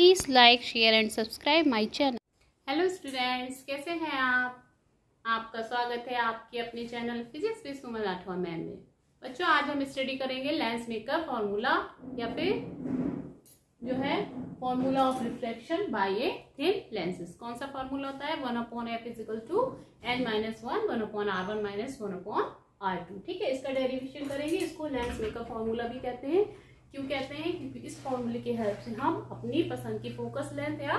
Please like share and subscribe my channel hello students कैसे हैं आप? आपका स्वागत है आपके अपने channel physics with Suman Rathore ma'am में। बच्चों, आज हम स्टडी करेंगे लेंस मेकर फॉर्मूला या फिर जो है formula of reflection by a thin lenses कौन सा फॉर्मूला होता है? One upon f equal to n minus one one upon r one minus one upon r two ठीक है, इसका डेरिवेशन करेंगे, इसको लेंस मेकर फॉर्मूला भी कहते हैं। क्यों कहते हैं? क्योंकि इस फॉर्मूले की हेल्प से हम अपनी पसंद की फोकस लेंथ या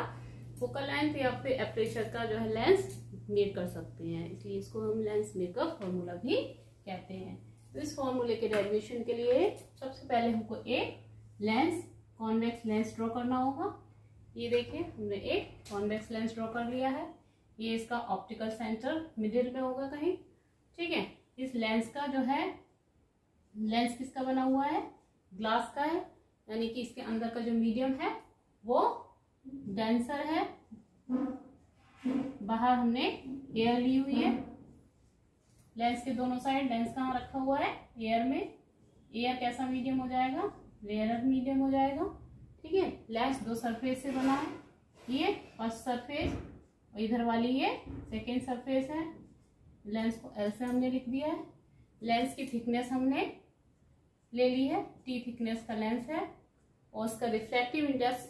फोकल लेंथ या फिर एपरेचर का जो है लेंस मेड कर सकते हैं। इसलिए इसको हम लेंस मेकअप फॉर्मूला भी कहते हैं। तो इस फॉर्मूले के डेरिवेशन के लिए सबसे पहले हमको एक लेंस कॉन्वेक्स लेंस ड्रॉ करना होगा। ये देखिए, हमने एक कॉन्वेक्स लेंस ड्रॉ कर लिया है। ये इसका ऑप्टिकल सेंटर मिडिल में होगा कहीं। ठीक है? इस लेंस का जो है लेंस किसका बना हुआ है? ग्लास का है, यानी कि इसके अंदर का जो मीडियम है, वो डेंसर है। बाहर हमने एयर ली हुई है। लेंस के दोनों साइड लेंस कहाँ रखा हुआ है? एयर में। एयर कैसा मीडियम हो जाएगा? रेयर मीडियम हो जाएगा। ठीक है? लेंस दो सरफेस से बना है। ये फ़र्स्ट सरफेस और इधर वाली ये सेकेंड सरफेस है। लेंस को एल से हमने लिख दिया है। लेंस की थिकनेस हमने ले ली है। टी थिकनेस का लेंस है और उसका reflective index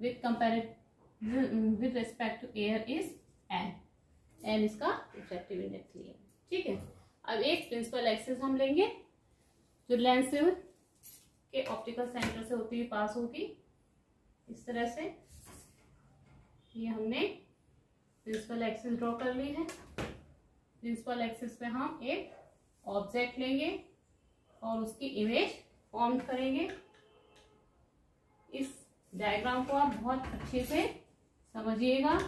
with comparative with respect to air is n n इसका रिफ्लेक्टिव इंडेक्स लिया। ठीक है? अब एक प्रिंसिपल एक्सेस हम लेंगे, जो लेंस के ऑप्टिकल सेंटर से होती हुई पास होगी। इस तरह से ये हमने प्रिंसिपल एक्सेस ड्रॉ कर ली है। प्रिंसिपल एक्सेस पे हम एक ऑब्जेक्ट लेंगे। और उसकी इमेज फॉर्म करेंगे। इस डायग्राम को आप बहुत अच्छे से समझिएगा।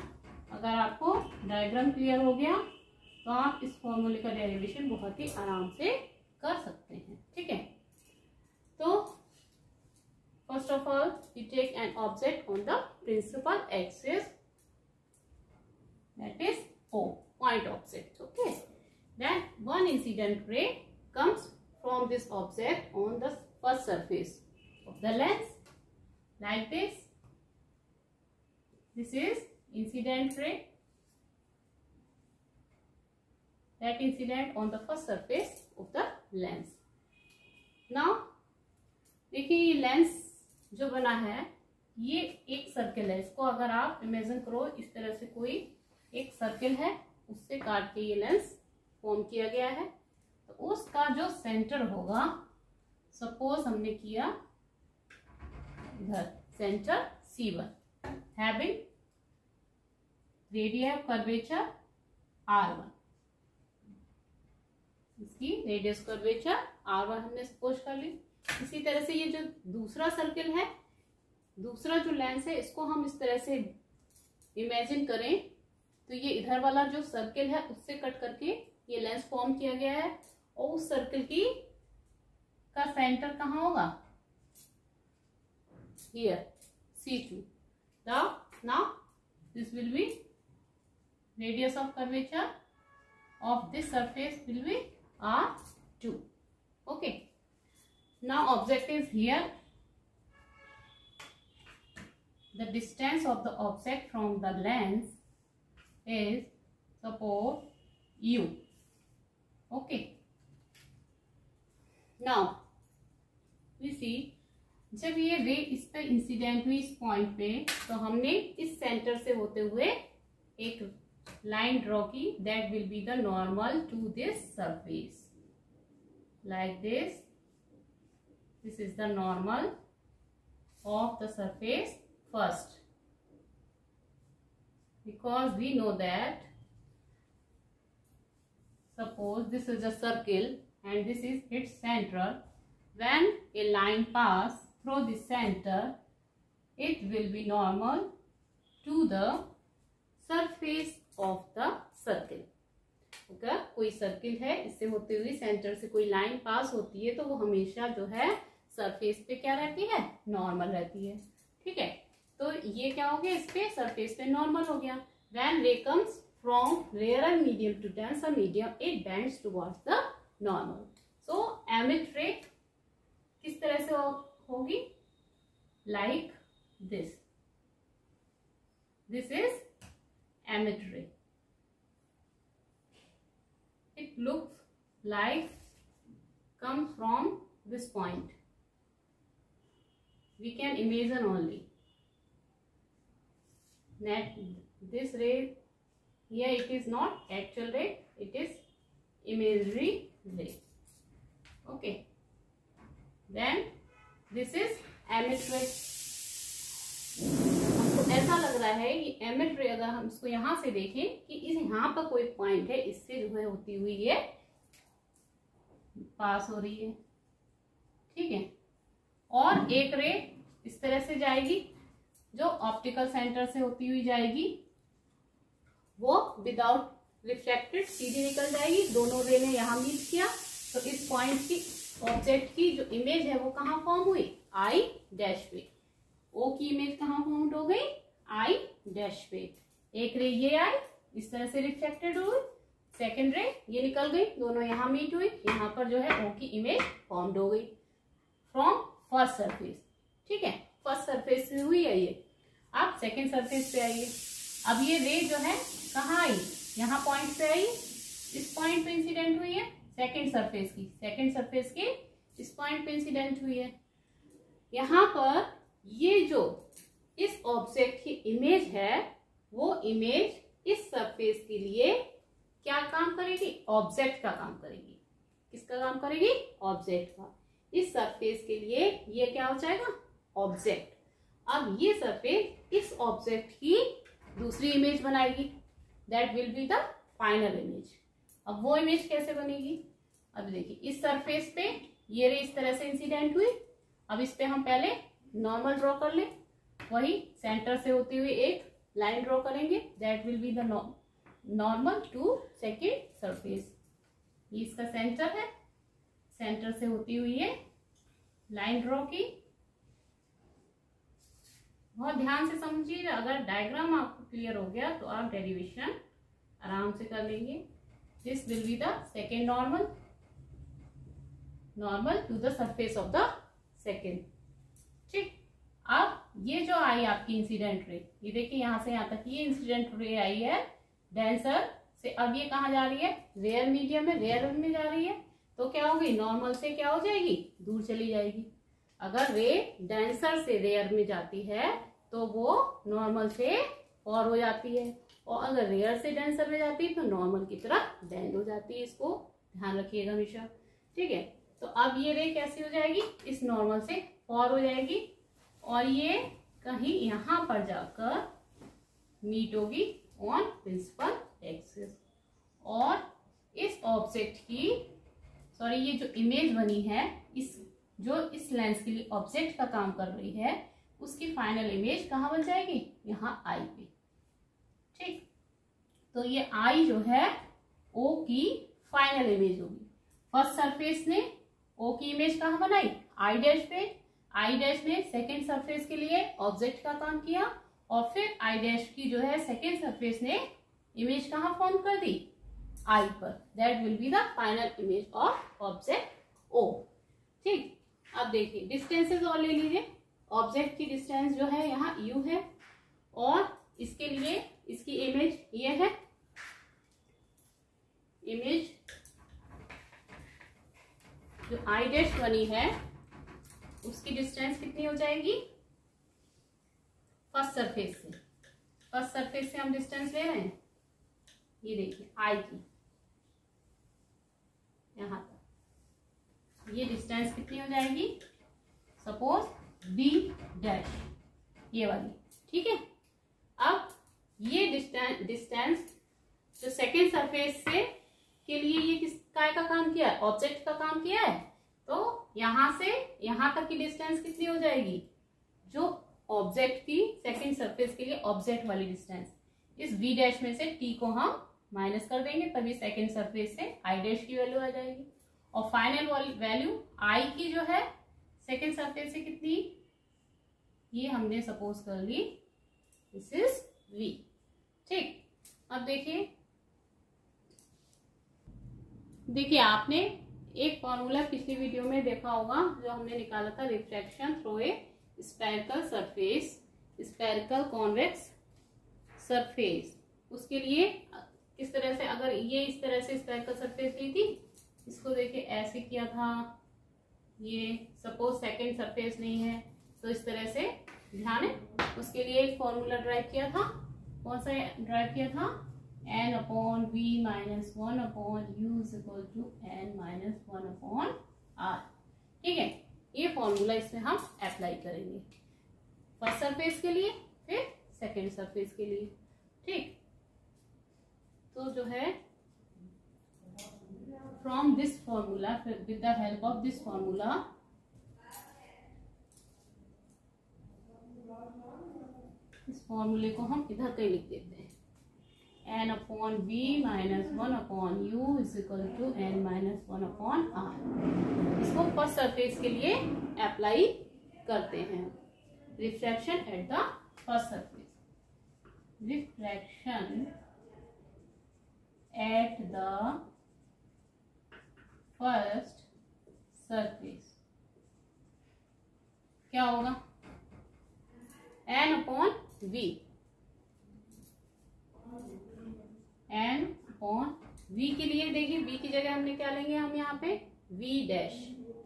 अगर आपको डायग्राम क्लियर हो गया तो आप इस फॉर्मूले का डेरिवेशन बहुत ही आराम से कर सकते हैं। ठीक है? तो first of all you take an object on the principal axis that is O point object okay then one incident ray comes from this object on the first surface of the lens like this. This is incident ray that incident on the first surface of the lens. Now देखिए ये lens जो बना है ये एक circle है इसको अगर आप इमेजिन करो इस तरह से कोई एक सर्किल है उससे काट के ये लेंस फॉर्म किया गया है तो उसका जो सेंटर होगा सपोज़ हमने किया इधर centre C one having radius curvature R one इसकी रेडियस कर्वेचर आर वन हमने सपोज़ कर ली। इसी तरह से ये जो दूसरा सर्किल है, दूसरा जो लेंस है, इसको हम इस तरह से इमेजिन करें। तो ये इधर वाला जो सर्किल है, उससे कट करके ये लेंस फॉर्म किया गया है। और उस सर्कल की का सेंटर कहाँ होगा? Here C two now this will be radius of curvature of this surface will be R two okay now object is here the distance of the object from the lens is suppose u okay now we see जब ये ray इस पर incident हुई इस point पे तो हमने इस सेंटर से होते हुए एक लाइन ड्रॉ की that will be the normal to this surface like this this is the normal of the surface first because we know that, suppose this is a circle and this is its center. When a line pass through the center, it will be normal to the surface of the circle. okay? कोई circle है इससे होते हुए centre से कोई line पास होती है तो वो हमेशा जो है सरफेस पे क्या रहती है नॉर्मल रहती है ठीक है तो ये क्या हो गया इस पे सरफेस पे नॉर्मल हो गया when ray comes from rare medium to denser medium it bends towards the normal so emit ray किस तरह से होगी? Like this this is emit ray it look like come from this point we can imagine only net this ray या it is not actual ray it is imagery ray okay. Then, this is ray. हमको ऐसा लग रहा है कि emit रे अगर हम इसको यहाँ से देखें कि इस यहाँ पर कोई पॉइंट है, इससे जो है होती हुई ये पास हो रही है। ठीक है? और एक रे इस तरह से जाएगी, जो ऑप्टिकल सेंटर से होती हुई जाएगी। वो विदाउट रिफ्लेक्टेड सीधी निकल जाएगी। दोनों रे ने यहाँ मीट किया। तो इस पॉइंट की ऑब्जेक्ट की जो इमेज है, वो कहाँ फॉर्म हुई? आई डैश पे ओ की इमेज कहाँ फॉर्म हो गई? आई डैश पे एक रे ये आई, इस तरह से रिफ्लेक्टेड हुई। सेकेंड रे ये निकल गई। दोनों यहाँ मीट हुई। यहाँ पर जो है ओ की इमेज फॉर्म्ड हो गई। फ्रॉम फ़र्स्ट सरफेस ठीक है? फ़र्स्ट सरफेस से हुई है ये। आप सेकेंड सरफेस पे आइए। अब ये रे जो है, कहाँ आई? यहाँ पॉइंट पे आई। इस पॉइंट पे इंसिडेंट हुई है। सेकेंड सरफेस की। सेकेंड सरफेस की इस पॉइंट पे इंसिडेंट हुई है। यहाँ पर ये जो इस ऑब्जेक्ट की इमेज है, वो इमेज इस सरफेस के लिए क्या काम करेगी? ऑब्जेक्ट का काम करेगी। किसका काम करेगी? ऑब्जेक्ट का। इस सरफेस के लिए ये क्या हो जाएगा? ऑब्जेक्ट अब ये सरफेस इस ऑब्जेक्ट की दूसरी इमेज बनाएगी। That will be the final image अब वो इमेज कैसे बनेगी? अब देखिए, इस सरफेस पे ये रे इस तरह से इंसिडेंट हुई। अब इस पे हम पहले नॉर्मल ड्रॉ कर ले। वही सेंटर से होती हुई एक लाइन ड्रॉ करेंगे। That will be the normal to second surface ये इसका सेंटर है। सेंटर से होती हुई है लाइन ड्रॉ की बहुत ध्यान से समझिए, अगर डायग्राम आपको क्लियर हो गया तो आप डेरिवेशन आराम से कर लेंगे। This will be the second normal normal to the surface of the second ठीक? अब ये जो आई आपकी इंसिडेंट रे ये देखिए यहाँ से यहाँ तक ये इंसिडेंट रे आई है डेंसर से अब ये कहा जा रही है? रेयर मीडियम में रेयर में जा रही है। तो क्या होगी? नॉर्मल से क्या हो जाएगी? दूर चली जाएगी। अगर रे डेंसर से रेयर में जाती है तो वो नॉर्मल से और हो जाती है। और अगर रेयर से डेंसर में जाती है तो नॉर्मल की तरह बेंड हो जाती है इसको। ध्यान रखिएगा हमेशा। ठीक है? तो अब ये रे कैसी हो जाएगी? इस नॉर्मल से और हो जाएगी। और ये कहीं यहाँ पर जाकर मीट होगी ऑन प्रिंसिपल एक्सिस और इस ऑब्जेक्ट की सॉरी ये जो इमेज बनी है, इस, जो इस लेंस के लिए ऑब्जेक्ट का काम कर रही है उसकी फाइनल इमेज कहाँ बन जाएगी? यहाँ आई पे। ठीक? तो ये आई जो है ओ की फाइनल इमेज होगी। फ़र्स्ट सरफेस ने ओ की इमेज कहाँ बनाई? आई डैश पे। आई डैश ने सेकेंड सरफेस के लिए ऑब्जेक्ट का काम किया और फिर आई डैश की जो है सेकेंड सरफेस ने इमेज कहाँ फॉर्म कर दी? आई पर। That will be the final image of object O ठीक? अब देखिए डिस्टेंसेस और ले लीजिए। ऑब्जेक्ट की डिस्टेंस जो है यहाँ यू है और इसके लिए इसकी इमेज ये है। इमेज जो आई डैश बनी है, उसकी डिस्टेंस कितनी हो जाएगी? फ़र्स्ट सरफेस से। फ़र्स्ट सरफेस से हम डिस्टेंस ले रहे हैं? ये देखिए आई की। यहाँ तक। ये डिस्टेंस कितनी हो जाएगी? सपोज़ बी डैश ये वाली, ठीक है? अब ये डिस्टेंस जो सेकेंड सरफेस से के लिए ये किस, काय का काम किया? है ऑब्जेक्ट का काम किया है? तो यहाँ से, यहाँ तक की डिस्टेंस कितनी हो जाएगी? जो ऑब्जेक्ट की सेकेंड सरफेस के लिए ऑब्जेक्ट वाली डिस्टेंस इस वी डैश में से टी को हम माइनस कर देंगे, तभी सेकेंड सरफेस से आई डैश की वैल्यू आ जाएगी। और फाइनल वैल्यू आई की जो है सेकेंड सरफेस से कितनी? ये हमने सपोज़ कर ली दिस इज़ वी ठीक? अब देखिए। देखिए, आपने एक फॉर्मूला पिछली वीडियो में देखा होगा, जो हमने निकाला था refraction through a spherical surface spherical convex surface उसके लिए किस तरह से, अगर ये इस तरह से इस का सरफेस ली थी, इसको देखिए, ऐसे किया था। ये सपोज़ सेकंड सरफेस नहीं है। तो इस तरह से ध्यान है। उसके लिए एक फॉर्मूला ड्राइव किया था। कौन सा ड्राइव किया था? N upon v minus one upon u is equal to n minus one upon r ठीक है? ये फॉर्मूला इसमें हम अप्लाई करेंगे। फ़र्स्ट सरफेस के लिए, फिर सेकेंड सरफेस के लिए। ठीक? तो जो है from this formula with the help of this formula इस फॉर्मूले को हम इधर कहीं लिख देते हैं। N upon b minus one upon u is equal to n minus one upon r इसको फ़र्स्ट सरफेस के लिए अप्लाई करते हैं। Refraction at the first surface refraction at the first surface क्या होगा? N upon v. N upon v के लिए देखिए वी की जगह हमने क्या लेंगे हम यहाँ पे? V dash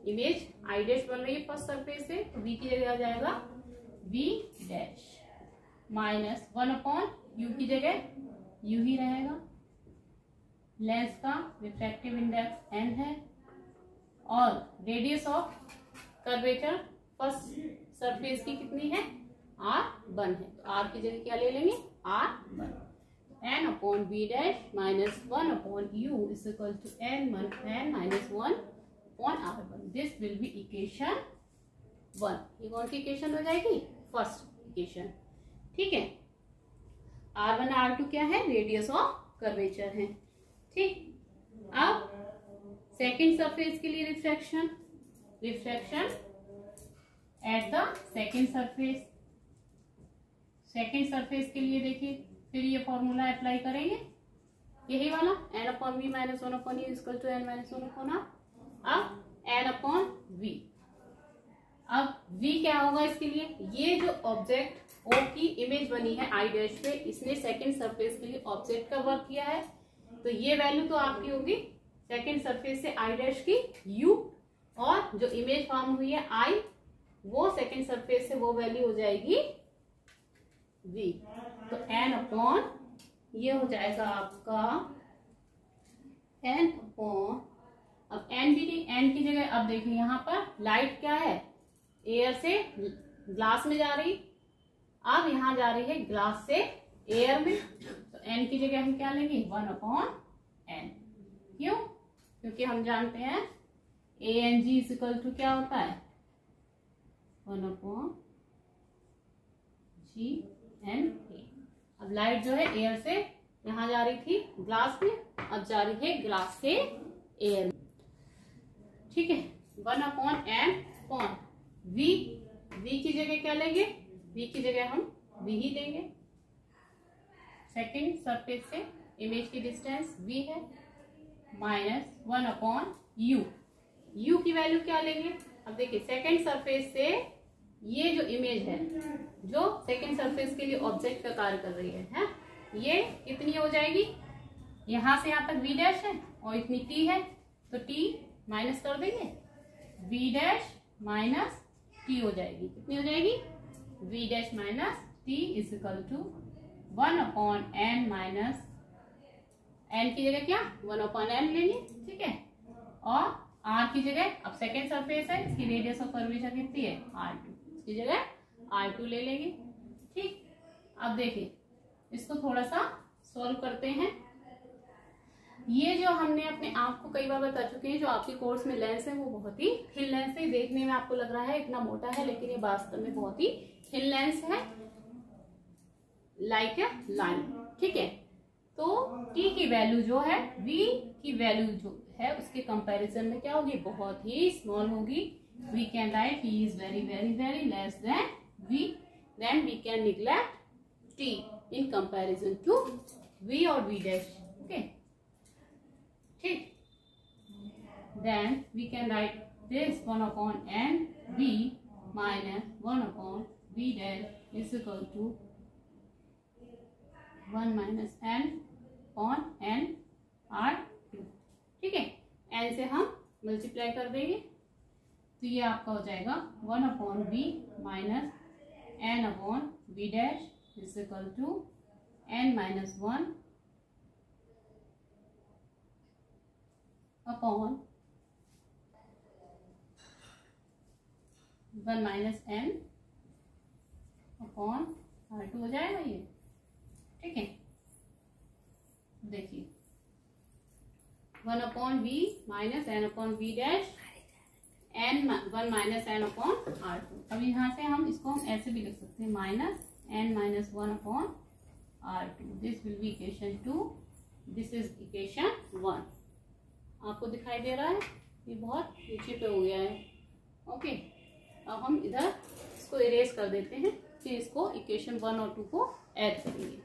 image I dash बन रही है फ़र्स्ट सरफेस से तो वी की जगह आ जाएगा v dash minus one upon u की जगह यू ही रहेगा। लेंस का रिफ्रैक्टिव इंडेक्स एन है। और radius of curvature first surface की कितनी है? आर वन है। तो आर की जगह क्या ले लेंगे? R one. N upon b dash minus one upon u is equal to n one n minus one upon r one this will be equation one ये कौन सी इक्वेशन हो जाएगी? फ़र्स्ट इक्वेशन ठीक है? आर वन आर टू क्या है? Radius of curvature है। ठीक? अब सेकेंड सरफेस के लिए refraction refraction at the second surface second surface के लिए देखिए, फिर ये फॉर्मूला अप्लाई करेंगे। यही वाला। N upon v minus one upon u equal to n minus one upon अब एन अपॉन वी अब v क्या होगा इसके लिए? ये जो ऑब्जेक्ट ओ की इमेज बनी है आई डैश पे, इसने सेकंड सरफेस के लिए ऑब्जेक्ट का वर्क किया है। तो ये वैल्यू तो आपकी होगी सेकंड सरफेस से आई डैश की u और जो इमेज फॉर्म हुई है आई वो सेकंड सरफेस से वो वैल्यू हो जाएगी v. तो n अपॉन ये हो जाएगा आपका n अपॉन अब n भी n की जगह, अब देखिए यहाँ पर लाइट क्या है? एयर से ग्लास में जा रही, अब यहाँ जा रही है ग्लास से एयर में तो एन की जगह हम क्या लेंगे? वन अपॉन एन क्यों? क्योंकि हम जानते हैं a n g is equal to क्या होता है? One upon g n a अब लाइट जो है एयर से यहाँ जा रही थी ग्लास में, अब जा रही है ग्लास से एयर ठीक है? One upon n upon v v की जगह क्या लेंगे? वी की जगह हम वी ही लेंगे सेकेंड सरफेस से इमेज की डिस्टेंस वी है minus one upon u u की वैल्यू क्या लेंगे? अब देखिए सेकेंड सरफेस से ये जो इमेज है जो सेकेंड सरफेस के लिए ऑब्जेक्ट का कार्य कर रही है, है? ये कितनी हो जाएगी? यहाँ से यहाँ तक वी डैश है और इतनी टी है तो टी माइनस कर देंगे। वी डैश माइनस टी हो जाएगी। कितनी हो जाएगी? V dash minus t is equal to one upon n minus n की जगह क्या? वन अपॉन एन लेंगे ठीक है? और आर की जगह अब सेकेंड सरफेस है इसकी रेडियस ऑफ़ कर्वेचर कितनी है? आर टू इसकी जगह आर टू ले लेंगे। ठीक? अब देखिए, इसको थोड़ा सा सॉल्व करते हैं। ये जो हमने अपने आप को कई बार बता चुके हैं, जो आपके कोर्स में लेंस है, वो बहुत ही थिन लेंस है। देखने में आपको लग रहा है इतना मोटा है, लेकिन ये वास्तव में बहुत ही थिन लेंस है। लाइक ए लाइन ठीक है? तो टी की वैल्यू जो है वी की वैल्यू जो है, उसके कंपैरिजन में क्या होगी? बहुत ही स्मॉल होगी। We can write t is very very very less v then we can neglect t in comparison to v और v डैश ओके ठीक then we can write this 1 upon n b minus 1 upon b dash is equal to one minus n on n r two ठीक है? N से हम multiply कर देंगे। तो ये आपका हो जाएगा one upon b minus n upon b dash is equal to n minus one upon one minus n upon r two हो जाएगा ये। ठीक है? देखिए। One upon b minus n upon b dash n one minus n upon r two अब यहाँ से हम इसको हम ऐसे भी लिख सकते हैं minus n minus one upon r two this will be equation two this is equation one आपको दिखाई दे रहा है? ये बहुत नीचे पे हो गया है। ओके अब हम इधर इसको इरेज कर देते हैं, फिर इसको इक्वेशन वन और टू को ऐड करेंगे।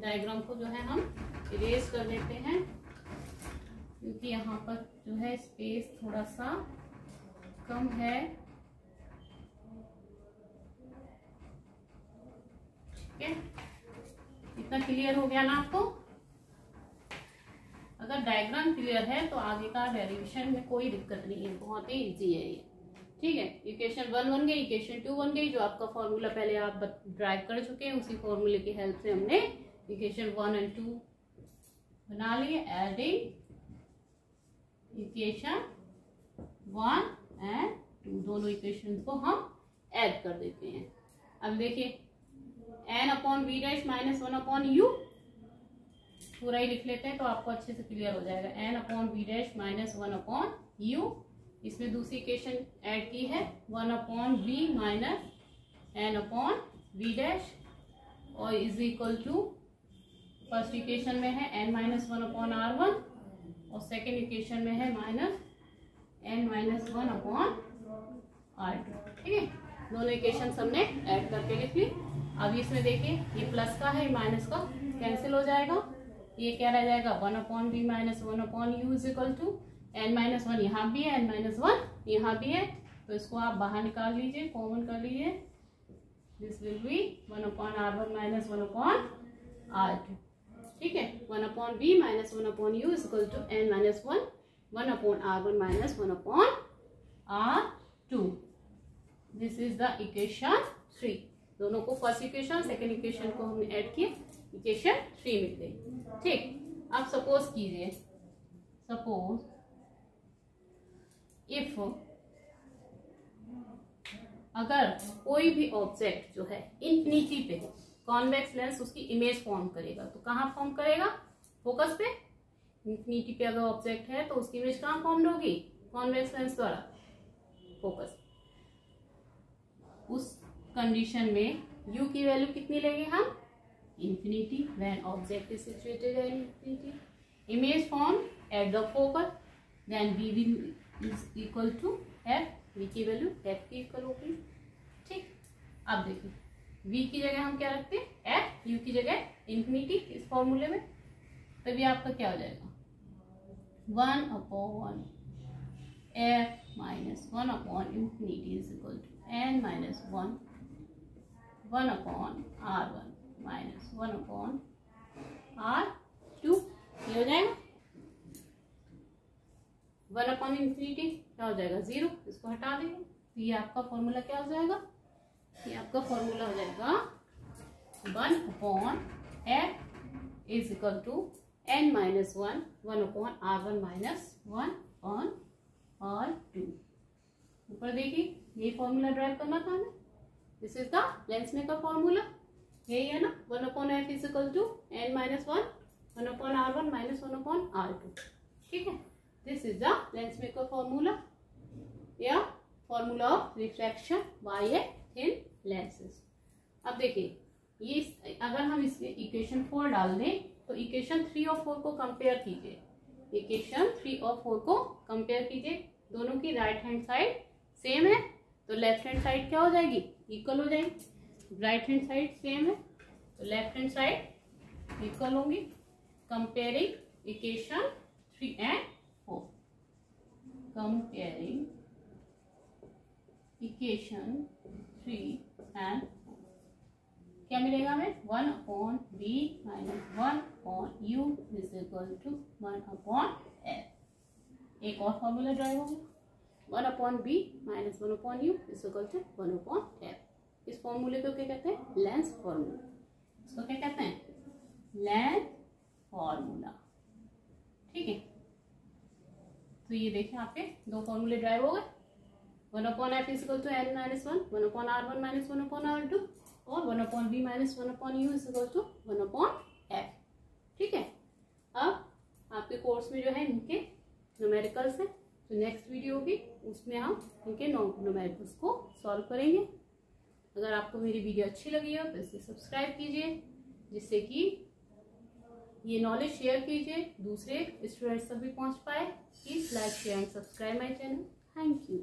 डायग्राम को जो है हम इरेज कर देते हैं। क्योंकि यहाँ पर जो है स्पेस थोड़ा सा कम है। ठीक है? इतना क्लियर हो गया ना आपको? अगर डायग्राम क्लियर है तो आगे का डेरिवेशन में कोई दिक्कत नहीं है, बहुत ही इजी है ये। ठीक है? इक्वेशन वन बन गई इक्वेशन टू बन गई, जो आपका फॉर्मूला पहले आप ड्राइव कर चुके हैं, उसी फॉर्मूले की हेल्प से हमने इक्वेशन वन एंड टू बना लिए adding equation one and two दोनों इक्वेशन को हम ऐड कर देते हैं। अब देखिए n upon v dash minus one upon u पूरा ही लिख लेते हैं तो आपको अच्छे से क्लियर हो जाएगा। N upon v dash minus one upon u इसमें दूसरी इक्वेशन ऐड की है। One upon v minus n upon v dash और is equal to first equation में है n minus one upon r one और सेकेंड इक्वेशन में है minus n minus one upon r two ठीक है? दोनों इक्वेशन हमने ऐड करके लिख ली। अब इसमें देखिए ये प्लस का है माइनस का। कैंसिल हो जाएगा। ये क्या रह जाएगा? One upon b minus one upon u is equal to n minus one यहाँ भी है एन माइनस वन यहाँ भी है। तो इसको आप बाहर निकाल लीजिए कॉमन कर लीजिए। This will be one upon r one minus one upon r two ठीक है? One upon b minus one upon u is equal to n minus one one upon r one minus one upon r two. This is the equation three दोनों को first equation second equation को हमने add किया। Equation three मिल गई। ठीक? अब suppose कीजिए। सपोज़ इफ़ अगर कोई भी ऑब्जेक्ट जो है इंफिनिटी पे कॉन्वेक्स लेंस उसकी इमेज फॉर्म करेगा। तो कहाँ फॉर्म करेगा? फोकस पे। इंफिनिटी पे अगर ऑब्जेक्ट है तो उसकी इमेज कहाँ फॉर्म होगी? कॉन्वेक्स लेंस द्वारा। फोकस। उस कंडीशन में u की वैल्यू कितनी लेंगे हम? Infinity when object is situated at infinity image form at the focus then v will is equal to f v की वैल्यू f की इक्वल होगी। ठीक। अब देखिए। V की जगह हम क्या रखते हैं? F, u की जगह इंफिनिटी इस फॉर्मूले में। तभी आपका क्या हो जाएगा? One upon f minus one upon infinity is equal to n minus one one upon r one minus one upon r two ये हो जाएगा? वन अपॉन इंफिनिटी क्या हो जाएगा? ज़ीरो इसको हटा देंगे। तो ये आपका फॉर्मूला क्या हो जाएगा? ये आपका फॉर्मूला हो जाएगा one upon f is equal to n minus one one upon r one minus one on r two ऊपर देखिए, ये फॉर्मूला ड्राइव करना था हमें this is the lens formula यही है ना? One upon f is equal to n minus one one upon r one minus one upon r two ठीक है? This is the lens maker formula या formula of refraction by a thin lenses अब देखिए, ये अगर हम इसमें equation four डाल दें तो इक्वेशन थ्री और फोर को कंपेयर कीजिए। इक्वेशन थ्री और फोर को कंपेयर कीजिए। दोनों की राइट हैंड साइड सेम है तो लेफ़्ट हैंड साइड क्या हो जाएगी? इक्वल हो जाएगी। राइट हैंड साइड सेम है तो लेफ़्ट हैंड साइड इक्वल होंगी। Comparing equation three and four comparing equation three and क्या मिलेगा हमें? One upon b minus one upon u is equal to one upon f एक और फॉर्मूला ड्राइव हो गया। One upon b minus one upon u is equal to one upon f इस फॉर्मूले को क्या कहते हैं? लेंस फॉर्मूला इसको क्या कहते हैं? लेंस फॉर्मूला ठीक है? तो ये देखें आपके दो फॉर्मूले ड्राइव हो गए। One upon f is two n minus one one upon r one minus one upon r two और one upon b minus one upon u is two one upon f ठीक है? अब आपके कोर्स में जो है इनके न्यूमेरिकल्स हैं। तो नेक्स्ट वीडियो होगी उसमें हम इनके न्यूमेरिकल्स को सॉल्व करेंगे। अगर आपको मेरी वीडियो अच्छी लगी हो तो इसे सब्सक्राइब कीजिए, जिससे कि ये नॉलेज शेयर कीजिए, दूसरे स्टूडेंट्स तक भी पहुँच पाए। Please like share and subscribe my channel thank you